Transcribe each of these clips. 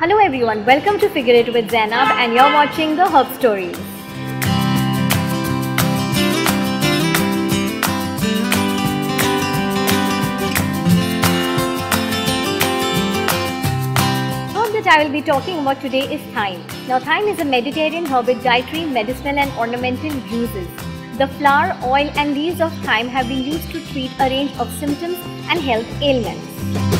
Hello everyone, welcome to Figure It with Zainab and you're watching the Herb Stories. herb that I will be talking about today is thyme. Now thyme is a Mediterranean herb with dietary, medicinal and ornamental uses. The flower, oil and leaves of thyme have been used to treat a range of symptoms and health ailments.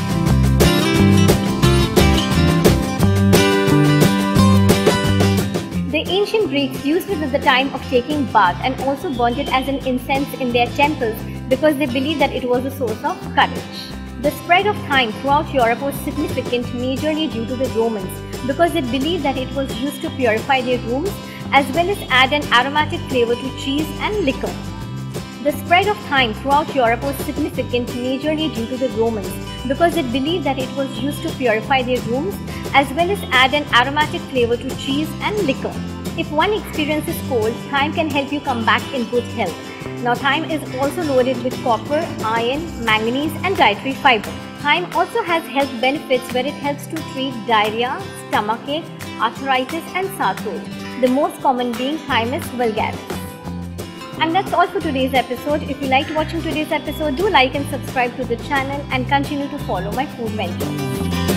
The ancient Greeks used it at the time of taking bath and also burnt it as an incense in their temples because they believed that it was a source of courage. The spread of thyme throughout Europe was significant majorly due to the Romans because they believed that it was used to purify their rooms as well as add an aromatic flavor to cheese and liquor. The spread of thyme throughout Europe was significant majorly due to the Romans because they believed that it was used to purify their rooms as well as add an aromatic flavor to cheese and liquor. If one experiences cold, thyme can help you come back in good health. Now thyme is also loaded with copper, iron, manganese and dietary fiber. Thyme also has health benefits where it helps to treat diarrhea, stomachache, arthritis and throat. The most common being Thymus vulgaris. And that's all for today's episode. If you liked watching today's episode, do like and subscribe to the channel and continue to follow my Foodventures.